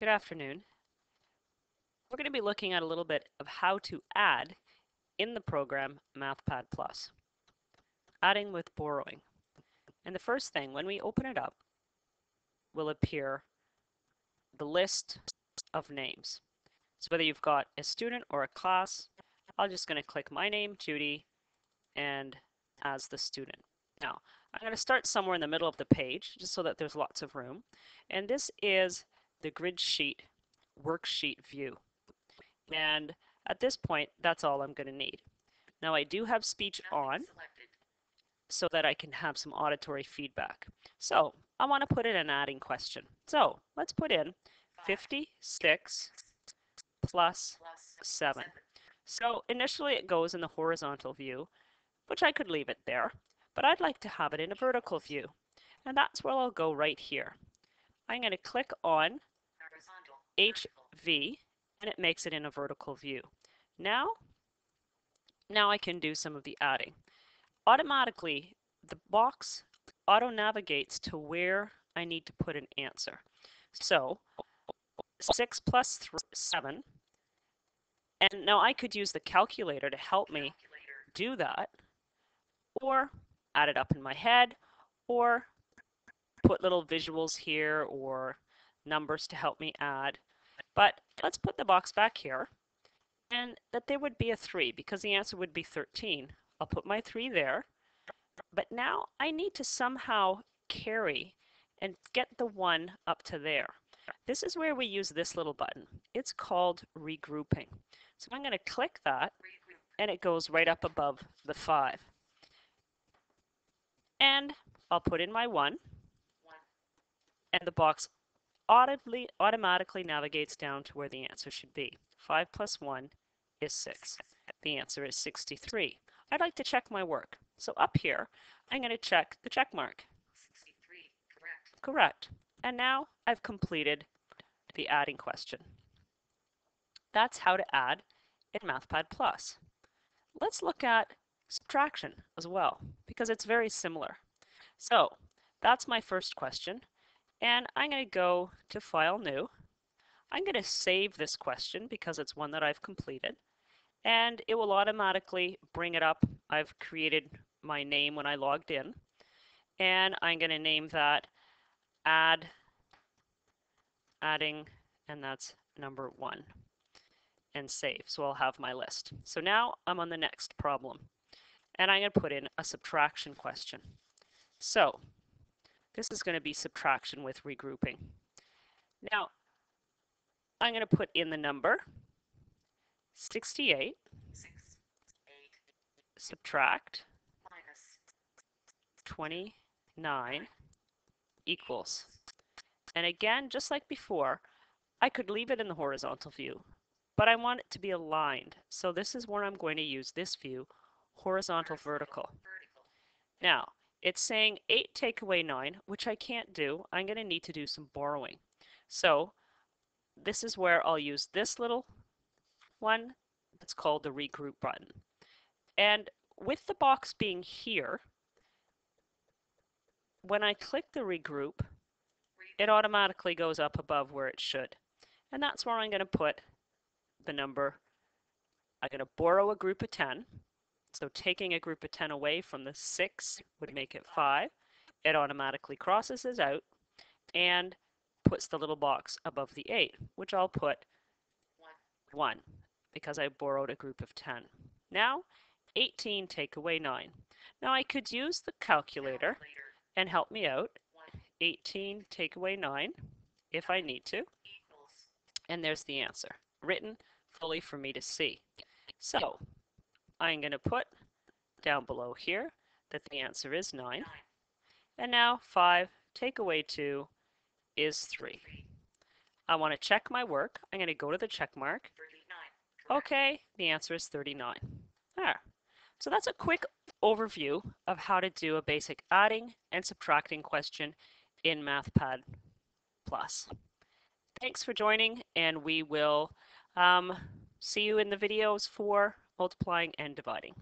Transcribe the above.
Good afternoon. We're going to be looking at a little bit of how to add in the program MathPad Plus, adding with borrowing. And the first thing, when we open it up, will appear the list of names. So whether you've got a student or a class, I'm just going to click my name, Judy, and as the student. Now, I'm going to start somewhere in the middle of the page, just so that there's lots of room. And this is the grid sheet worksheet view. And at this point, that's all I'm going to need. Now I do have speech on so that I can have some auditory feedback. So I want to put in an adding question. So let's put in 56 plus 7. So initially it goes in the horizontal view, which I could leave it there, but I'd like to have it in a vertical view. And that's where I'll go right here. I'm going to click on HV and it makes it in a vertical view. Now, now I can do some of the adding. Automatically, the box auto navigates to where I need to put an answer. So 6 plus three, 7. And now I could use the calculator to help me do that, or add it up in my head, or put little visuals here or numbers to help me add. But let's put the box back here and that there would be a 3 because the answer would be 13. I'll put my 3 there. But now I need to somehow carry and get the 1 up to there. This is where we use this little button. It's called regrouping. So I'm going to click that and it goes right up above the 5. And I'll put in my 1 and the box audibly, automatically navigates down to where the answer should be. 5 plus 1 is 6. The answer is 63. I'd like to check my work. So up here, I'm going to check the check mark. 63, correct. Correct. And now I've completed the adding question. That's how to add in MathPad Plus. Let's look at subtraction as well, because it's very similar. So that's my first question. And I'm going to go to File New. I'm going to save this question because it's one that I've completed. And it will automatically bring it up. I've created my name when I logged in. And I'm going to name that add, adding, and that's number one, and save. So I'll have my list. So now I'm on the next problem. And I'm going to put in a subtraction question. So this is going to be subtraction with regrouping. Now, I'm going to put in the number 68, Six, subtract minus 29 equals. And again, just like before, I could leave it in the horizontal view, but I want it to be aligned. So this is where I'm going to use this view, horizontal, vertical. Now, it's saying 8 take away 9, which I can't do. I'm going to need to do some borrowing. So this is where I'll use this little one that's called the regroup button. And with the box being here, when I click the regroup, it automatically goes up above where it should. And that's where I'm going to put the number. I'm going to borrow a group of 10. So taking a group of 10 away from the 6 would make it 5. It automatically crosses this out and puts the little box above the 8, which I'll put 1 because I borrowed a group of 10. Now, 18 take away 9. Now I could use the calculator and help me out. 18 take away 9 if I need to. And there's the answer, written fully for me to see. So I'm going to put down below here that the answer is 9. And now 5 take away 2 is 3. I want to check my work. I'm going to go to the check mark. Okay, the answer is 39. There. So that's a quick overview of how to do a basic adding and subtracting question in MathPad Plus. Thanks for joining, and we will um, see you in the videos for multiplying and dividing.